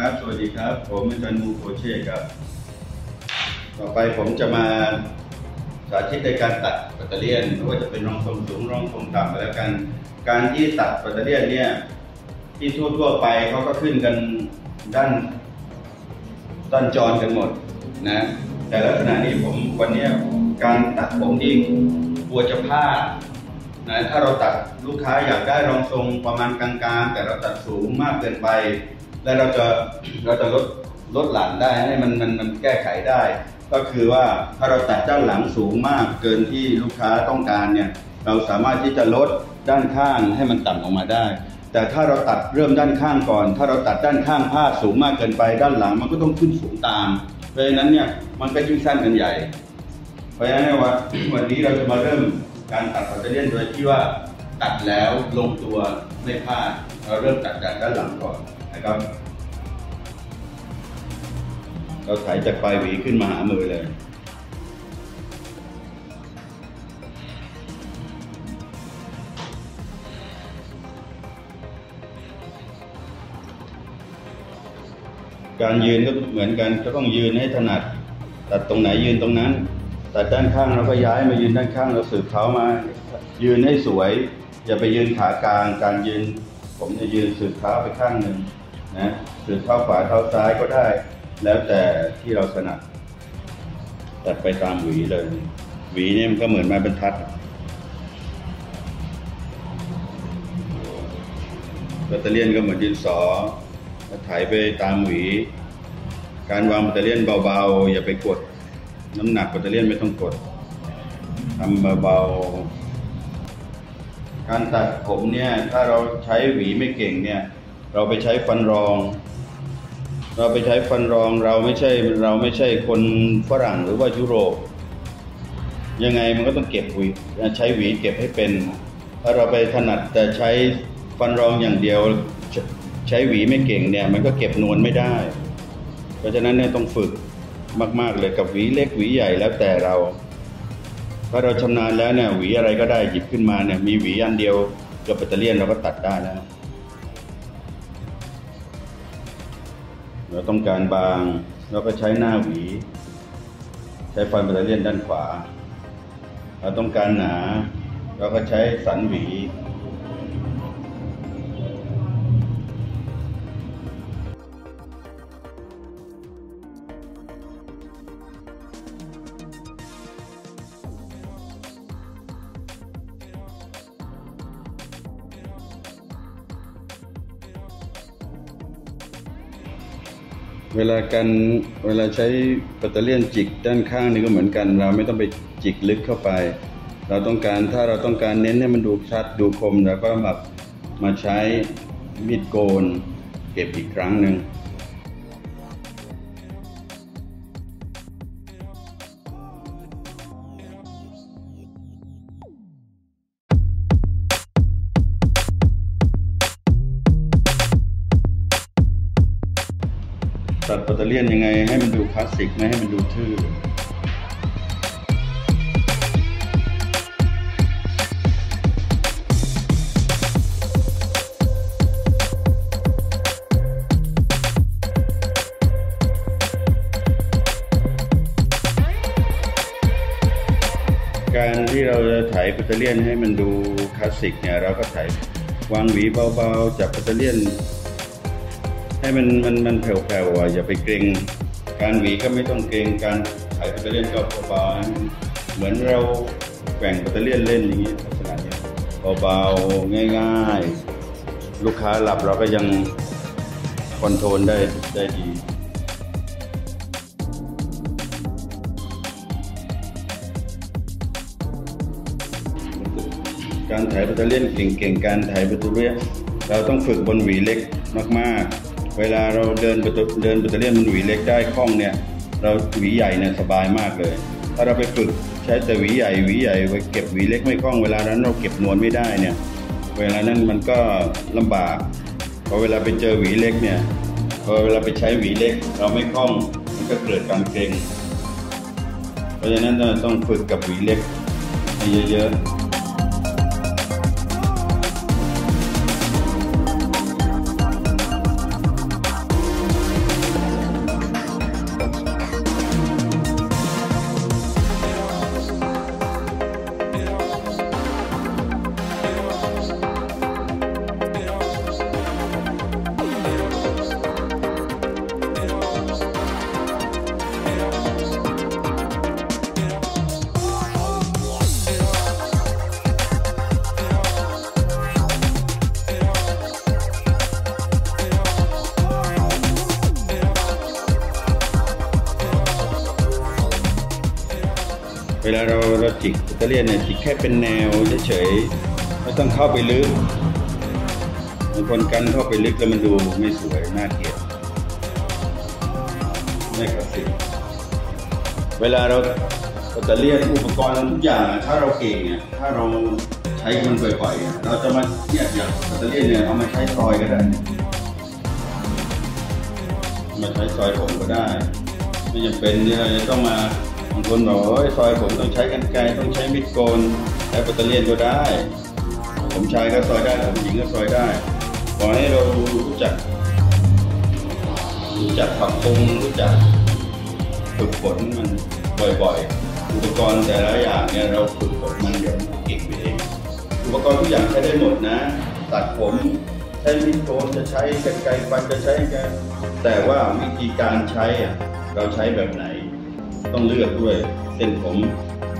ครับ สวัสดีครับ ผมอาจารย์มูโคเช่ครับ ต่อไปผมจะมาสาธิตในการตัดปัตเตอร์เลียนไม่ว่าจะเป็นรองทรงสูงรองทรงต่ำไปแล้วกัน การที่ตัดปัตเตอร์เลียนเนี่ยที่ทั่วๆไปเขาก็ขึ้นกันด้านด้านจรกันหมดนะ แต่ลักษณะนี้ผมวันนี้การตัดผมที่กลัวจะพลาดนะถ้าเราตัดลูกค้าอยากได้รองทรงประมาณกลางๆ แต่เราตัดสูงมากเกินไป แล้วเราจะเราจะลดลดหลังได้ให้มันมันมันแก้ไขได้ ก็คือว่าถ้าเราตัดด้านหลังสูงมากเกินที่ลูกค้าต้องการเนี่ยเราสามารถที่จะลดด้านข้างให้มันต่ำออกมาได้ แต่ถ้าเราตัดเริ่มด้านข้างก่อน ถ้าเราตัดด้านข้างผ้าสูงมากเกินไปด้านหลังมันก็ต้องขึ้นสูงตาม เพราะฉะนั้นเนี่ยมันก็ยิ่งสั้นกันใหญ่ เพราะฉะนั้นวันวันนี้เราจะมาเริ่มการตัดปัตเตอร์เลียนโดยที่ว่าตัดแล้วลงตัวไม่พลาดเราเริ่มตัดจากด้านหลังก่อน นะครับเราถ่ายจากปลายหวีขึ้นมาหามือเลย การยืนก็เหมือนกันก็ต้องยืนให้ถนัด ตัดตรงไหนยืนตรงนั้น ตัดด้านข้างเราก็ย้ายมายืนด้านข้างเราสืบเท้ามา ยืนให้สวย อย่าไปยืนขากลาง การยืน ผมจะยืนสืบเท้าไปข้างหนึ่ง นะสืบเท้าขวาเท้าซ้ายก็ได้ แล้วแต่ที่เราถนัดตัดไปตามหวีเลย หวีเนี่ยมันก็เหมือนไม้บรรทัด แบตเตอรี่ยนก็เหมือนดินสอถ่ายไปตามหวี การวางแบตเตอรี่ยนเบาๆ อย่าไปกด น้ำหนักแบตเตอรี่ยนไม่ต้องกดทำเบาๆ การตัดผมเนี่ย ถ้าเราใช้หวีไม่เก่งเนี่ย เราไปใช้ฟันรอง เราไปใช้ฟันรองเราไม่ใช่เราไม่ใช่คนฝรั่งหรือว่ายุโรป ยังไงมันก็ต้องเก็บหวีใช้หวีเก็บให้เป็นถ้าเราไปถนัดแต่ใช้ฟันรองอย่างเดียวใช้หวีไม่เก่งเนี่ย มันก็เก็บนวลไม่ได้ เพราะฉะนั้นเนี่ยต้องฝึกมาก ๆ เลยกับหวีเล็กหวีใหญ่แล้วแต่เรา ถ้าเราชำนาญแล้วเนี่ยหวีอะไรก็ได้หยิบขึ้นมาเนี่ยมีหวีอันเดียวกับแบตเตอรี่เราก็ตัดได้แล้ว เราต้องการบางเราก็ใช้หน้าหวี ใช้ฟันแบตเตอรี่ด้านขวา เราต้องการหนา เราก็ใช้สันหวี เวลาการเวลาใช้แบตเตอรี่จิกด้านข้างนี่ก็เหมือนกัน เราไม่ต้องไปจิกลึกเข้าไป เราต้องการถ้าเราต้องการเน้นให้มันดูชัดดูคมเราก็แบบมาใช้มีดโกน เก็บอีกครั้งหนึ่ง ตัดปัตเตอร์เลียนยังไง ให้มันดูคลาสสิก ไม่ให้มันดูทื่อการที่เราจะถ่ายปัตเตอร์เลียนให้มันดูคลาสสิกเนี่ยเราก็ถ่ายวางหวีเบาๆ จับปัตเตอร์เลียน ให้มันมันมันแผ่วๆอะอย่าไปเกร็งการหวีก็ไม่ต้องเกร็งการถ่ายปัตเตอร์เลียนก็เบาๆเหมือนเราแกว่งปัตเตอร์เลียนเล่นอย่างนี้ลักษณะนี้เบาๆง่ายๆ ลูกค้าหลับเราก็ยัง control ได้ได้ดีการถ่ายปัตเตอร์เลียนเก่งๆ การถ่ายปัตเตอร์เลียนเราต้องฝึกบนหวีเล็กมากๆ เวลาเราเดินปัตเตอร์เดินปัตเตอร์เลียนบนหวีเล็กได้คล่องเนี่ย เราหวีใหญ่เนี่ยสบายมากเลย ถ้าเราไปฝึกใช้แต่หวีใหญ่หวีใหญ่ไปเก็บหวีเล็กไม่คล่องเวลานั้นเราเก็บนวลไม่ได้เนี่ย เวลานั้นมันก็ลำบากพอเวลาไปเจอหวีเล็กเนี่ยพอเวลาไปใช้หวีเล็ก เราไม่คล่องมันก็เกิดการเกร็งเพราะฉะนั้นเราต้องฝึกกับหวีเล็กให้เยอะๆ เวลาเราเราจิกแบตเตอรี่เนี่ยจิกแค่เป็นแนวเฉยๆไม่ต้องเข้าไปลึกบางคนกันเข้าไปลึกแล้วมันดูไม่สวยน่าเกลียดไม่กระสิเวลาเราแบตเตอรี่อุปกรณ์ทุกอย่างถ้าเราเก่งเนี่ยถ้าเราใช้มันบ่อยๆเราจะมาเนี่ยอย่างแบตเตอรี่เนี่ยเอามาใช้ซอยก็ได้มาใช้ซอยผมก็ได้ ไม่จำเป็นที่เราจะต้องมาางคนบอกว่าโอ้ยซอยผมต้องใช้กันไกรต้องใช้มิดโกนใช้แบตเตอรี่ก็ได้ ผมชายก็ซอยได้ผมหญิงก็ซอยได้ขอให้เรารู้จักรู้จักปรับปรุงรู้จักฝึกฝนมันบ่อยๆ อุปกรณ์แต่ละอย่างเนี่ยเราฝึกฝนมันเดี๋ยวมันเก่งไปเองอุปกรณ์ทุกอย่างใช้ได้หมดนะ ตัดผมใช้มิดโกนจะใช้กันไกรฟันจะใช้กันแต่ว่าวิธีการใช้อะเราใช้แบบไหน ต้องเลือกด้วยเส้นผม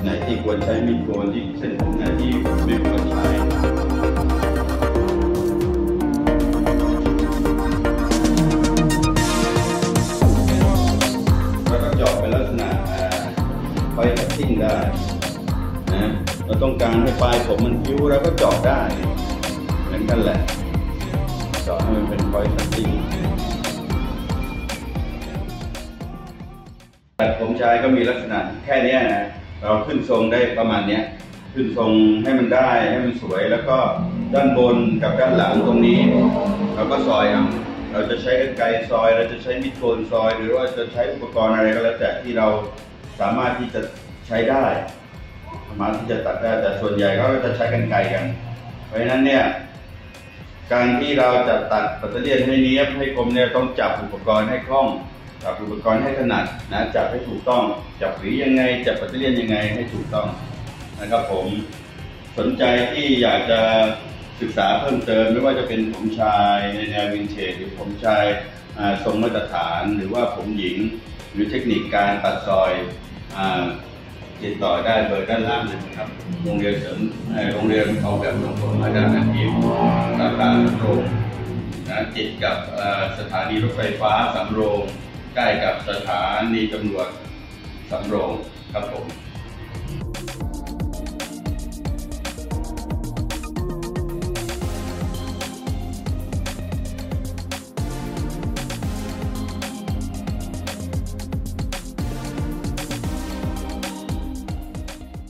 ไหนที่ควรใช้มิดโกนที่เส้นผมไหนที่ไม่ควรใช้แล้วก็เจาะเป็นลักษณะไฟคัตติ้งได้นะเราต้องการให้ปลายผมมันคิ้วเราก็เจาะได้ เหมือนกันแหละเจาะให้มันเป็น point cutting ผมชายก็มีลักษณะแค่นี้นะเราขึ้นทรงได้ประมาณเนี้ยขึ้นทรงให้มันได้ให้มันสวยแล้วก็ด้านบนกับด้านหลังตรงนี้ เราก็ซอยเอาเราจะใช้กรรไกรซอยเราจะใช้มีดโกนซอย หรือว่าจะใช้อุปกรณ์อะไรก็แล้วแต่ที่เราสามารถที่จะใช้ได้สามารถที่จะตัดได้แต่ส่วนใหญ่เขาก็จะใช้กรรไกรกัน เพราะฉะนั้นเนี่ยการที่เราจะตัดปัตเตอร์เลียนให้เนี้ยบให้คมเนี่ยต้องจับอุปกรณ์ให้คล่อง จับอุปกรณ์ให้ถนัดนะจับให้ถูกต้อง จับหวียังไง จับปัตเตอร์เลียนยังไงให้ถูกต้องนะครับผมสนใจที่อยากจะศึกษาเพิ่มเติม ไม่ว่าจะเป็นผมชายในแนววินเทจหรือผมชายทรงมาตรฐานหรือว่าผมหญิง หรือเทคนิคการตัดซอยอติดต่อได้เบอร์ด้านล่างนะครับโรงเรียนเสริมโรงเรียนออกแบบทรงผมอาจารย์อาทิตย์สาขาสำโรงนะติดกับสถานีรถไฟฟ้าสำโรง ใกล้กับสถานีตำรวจสำโรงครับผม